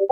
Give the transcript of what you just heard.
you